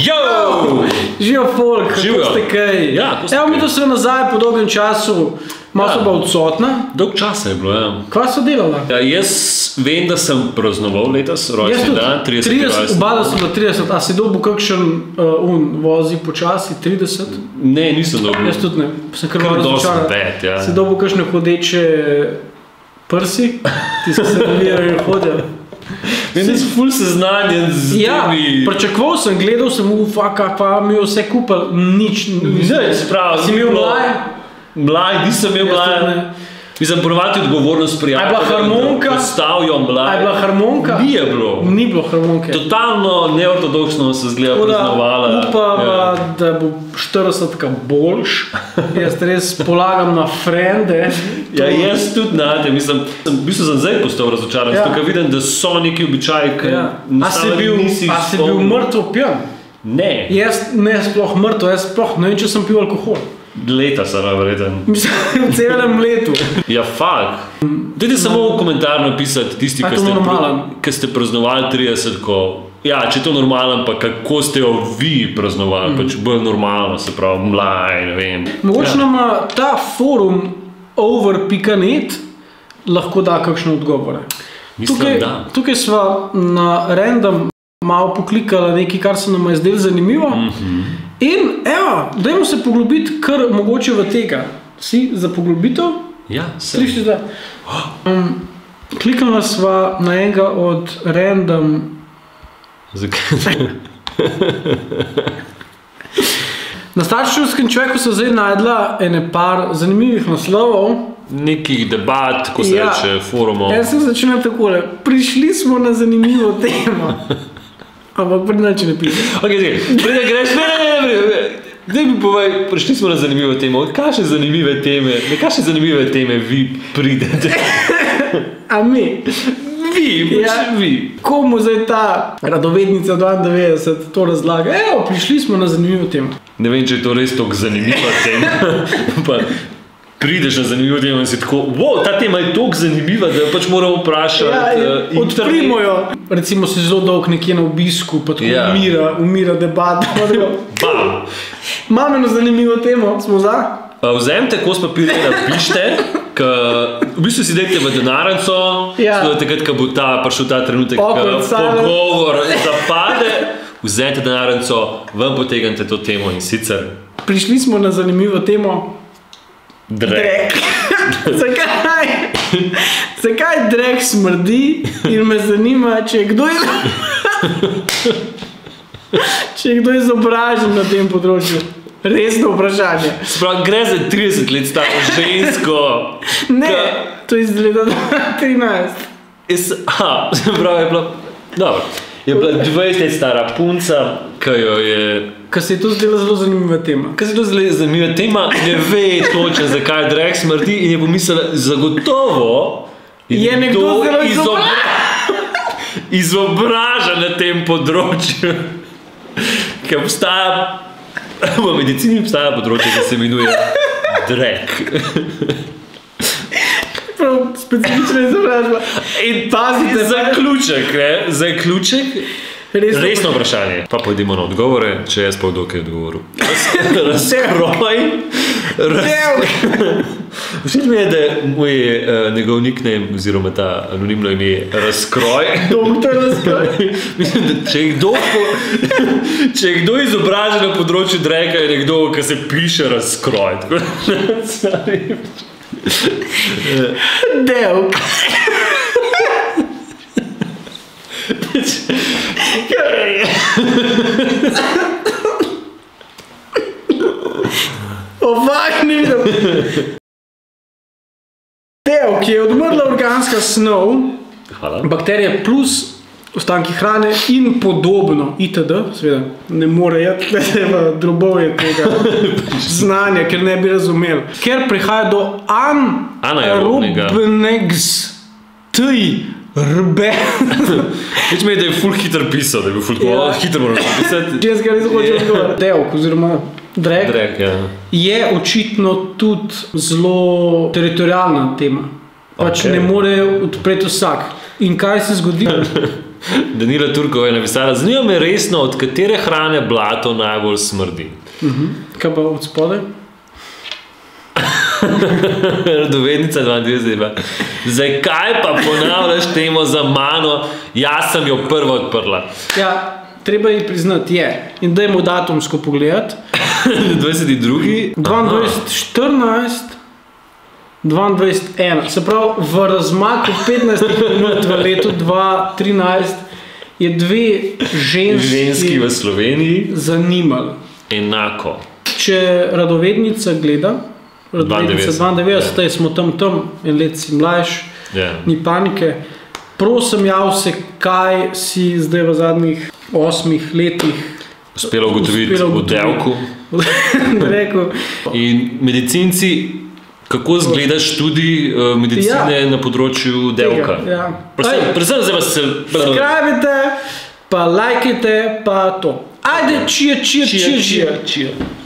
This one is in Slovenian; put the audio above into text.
Jo! Živijo folk, kako Živijo. ste kaj. Ja, ste Evo, mi to se nazaj po dolgem času, malo Ja. so pa odsotna. Dolg časa je bilo, ja. Kaj so delala? ja. Jaz vem, da sem praznoval letos, rojstni dan, 30. 30 oba sta bila 30, a si dobil kakšen uh, un, vozi počasi, 30? Ne, nisem dobil. Jaz tudi ne, sem kar malo razočaran. bed, ja. Si dobil kakšne hodeče prsi, ti so se razvijali in hodijo. Vem, da si ful seznanjen z Ja, temi... pričakoval sem, gledal sem, ufa, pa mi je vse kupil, nič. Se pravi, si imel bilo- mlaj, Mlaj, nisem imel tudi mlaj. ne. Mislim, ponovadi odgovornost prijatelja. Je bila harmonika? Stavijo mlaj. je bila harmonika? Ni je bilo. Ni bilo harmonike. Totalno neortodoksno se zgleda da praznovala. Upam, Ja. Da bo 40 boljš. Jaz res polagam na frende. Ja, jaz tudi na tem, mislim, sem, v bistvu sem zdaj postal razočaran, Ja. ker vidim, da so neki običaji, ki Ja. A si enostavno bil, nisi a si bil mrtev pijan? Ne, Jaz ne sploh mrtev, jaz sploh ne vem, če sem pil alkohol. leta sem navreden. Mislim, v celem letu. Ja, fakt. Dajte samo v komentar napisati tisti, ki to ste, ki ste praznovali 30. Ko, ja, če je to normalen, pa kako ste jo vi praznovali, mm. pač bolj normalno, se pravi, mlaj. Mogoče nam a, ta forum over.net lahko da kakšne odgovore. Mislim, tukaj, da. tukaj smo na random malo poklikali nekaj, kar se nam je zdelo zanimivo. Mm. -hmm. In evo, dajmo se poglobiti kar mogoče v tega. Si za poglobitev? Ja. Slišiš, da? Um, kliknila sva na enega od random. Na starševskem človeku so zdaj najdla ene par zanimivih naslovov. Nekih debat, ko se Ja. reče, forumov. Jaz sem začela takole. Prišli smo na zanimivo temo. Ampak prednače ne piše. Okay, Preden greš, ne, ne, ne, ne. Zdaj mi povej, prišli smo na zanimivo temo. Kakšne zanimive teme, na kakšne zanimive teme vi pridete? A mi? Vi, pač Ja. vi. Komu zdaj ta radovednica 92 to razlaga? Evo, prišli smo na zanimivo temo. Ne vem, če je to res tako zanimiva tema. Prideš na zanimivo temo in si tako, wow, ta tema je tako zanimiva, da jo pač moramo vprašati. Ja, in odprimo jo. Recimo si zelo dolg nekje na obisku, pa tako Ja. umira, umira debata. Imamo eno zanimivo temo, smo za. Vzemite kos papirja in napišite, k, v bistvu si dajte v denarnico, Ja. ja. takrat, ko bo ta, prišel ta trenutek, ko silence. pogovor zapade, vzemite denarnico, ven potegnite to temo in sicer Prišli smo na zanimivo temo. drek. Drek. Zakaj? Zakaj drek smrdi in me zanima, če je kdo, iz... če je kdo izobražen na tem področju. Resno vprašanje. Sprav, gre za 30 let staro žensko. Ne, Ka- to je iz leta 2013. Is, aha, se pravi, je bila, dobro, je bila 20 let stara punca, ki jo je. Ker se je to zdela zelo zanimiva tema. Kaj se to zelo zanimiva tema, ne ve točno, zakaj drek smrdi in je pomislila, zagotovo Je nekdo zelo izobražen na tem področju. Ker obstaja, v medicini obstaja področje, ki se imenuje drek. Prav specifična izobrazba. In Pazite, zaključek, ne? zaključek. Resno, Resno vprašanje. Pa pojdimo na odgovore, če jaz pa v dokaj odgovoru. Razkroj. Raz... Všeč mi je, da moj uh, njegov nickname, oziroma ta anonimno ime je Razkroj. Doktor razkroj. Mislim, da če je kdo, če je kdo izobražen na področju dreka, je nekdo, ki se piše razkroj. Tako da, sorry. Del. Ovak ni videl. Del, ki je odmrla organska snov, Hvala. bakterije plus ostanki hrane in podobno, itd. Seveda ne more jeti v drobovje tega znanja, ker ne bi razumel. Ker prihaja do Anaerobnega. Tj. Rbe. Več mi je, da je full hitro pisal, da je bil full Ja. ja. hitro moral napisati. Jaz ga res hočem odgovoriti. Delk, oziroma drek, Drek, ja. je očitno tudi zelo teritorijalna tema. Pač okay. ne more odpreti vsak. In kaj se zgodi? Danila Turkova je napisala, zanima me resno, od katere hrane blato najbolj smrdi. Kaj pa od spodaj? Radovednica 22. Zakaj pa ponavljaš temo za mano? Jaz sem jo prva odprla. Ja, treba ji priznati, je. In da jim datumsko pogledati. 22. 22, 14, 22, 1. Se pravi, v razmaku 15 minut v letu 2013 je dve ženski, Ženski v Sloveniji zanimali. enako. Če radovednica gleda, 92, 92, ja. smo tam, tam, en let si mlajši, Ja. ni panike. Prosim, jav se, kaj si zdaj v zadnjih osmih letih Uspela ugotoviti Uspela v ugotoviti. delku. rekel. In medicinci, kako izgleda študij uh, medicine ja. na področju delka? Ja. Predvsem, zdaj vas se. Subskrbite, pa lajkajte, pa to. Ajde, čije, čije, čije, čije. čije.